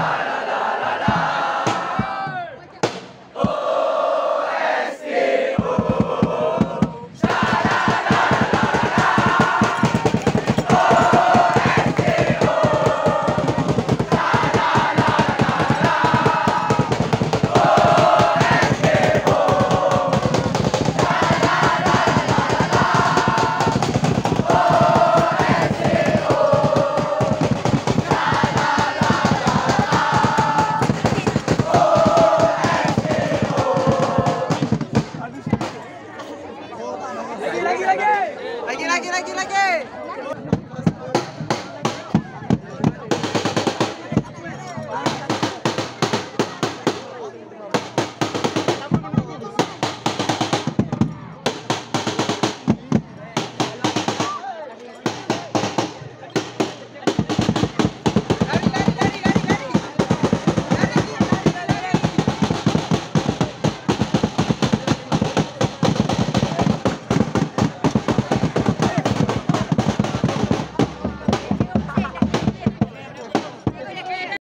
Carolina. lagi lagi lagi. Lagi lagi lagi lagi.